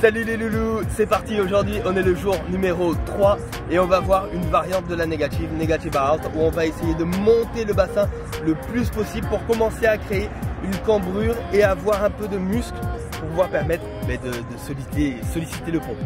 Salut les loulous, c'est parti aujourd'hui, on est le jour numéro 3 et on va voir une variante de la négative, négative out où on va essayer de monter le bassin le plus possible pour commencer à créer une cambrure et avoir un peu de muscle pour pouvoir permettre de, solliciter, solliciter le pont.